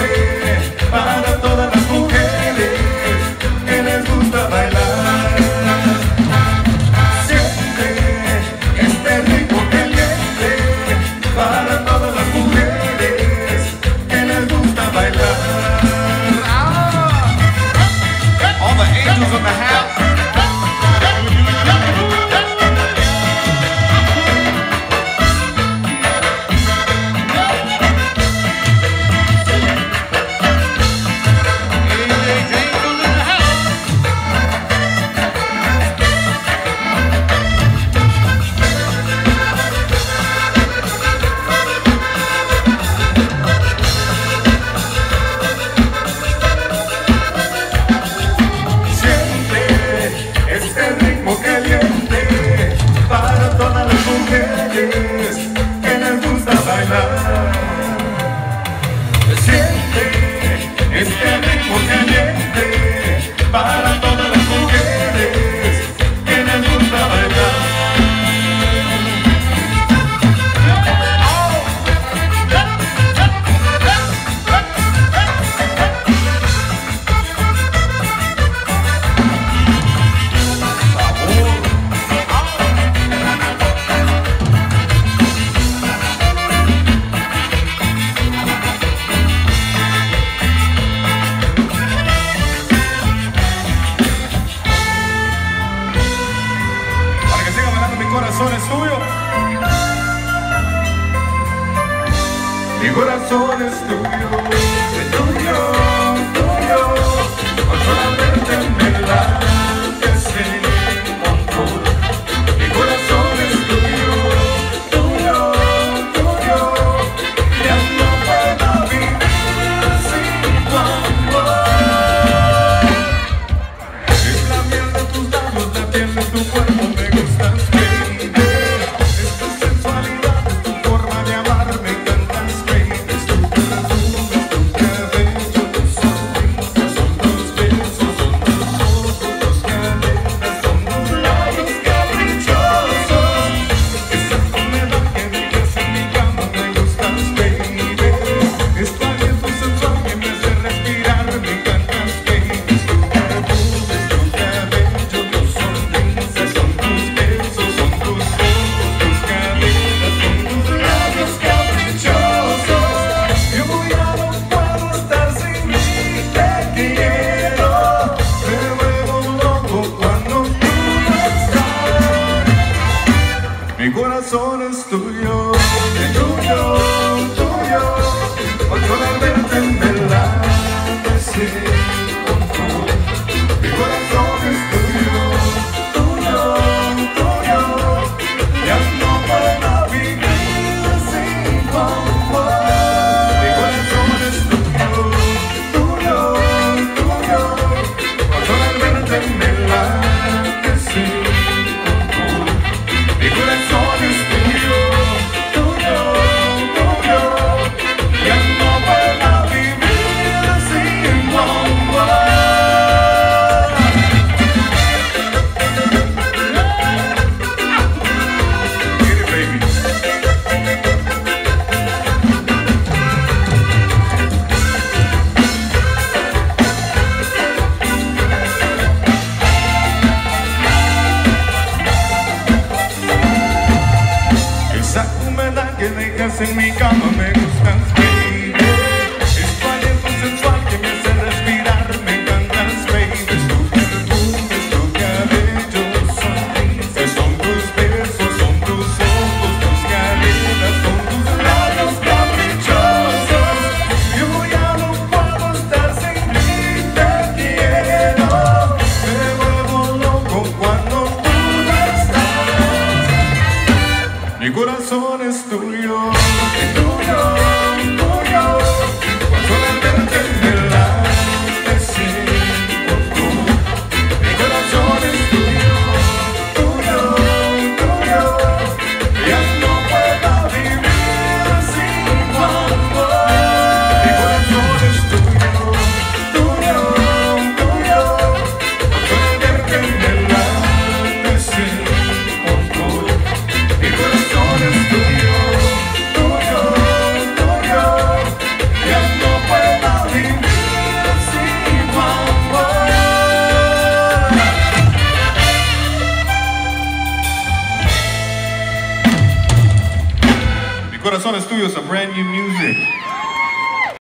Africa. que dejas en mi cama me gustas studios some brand new music.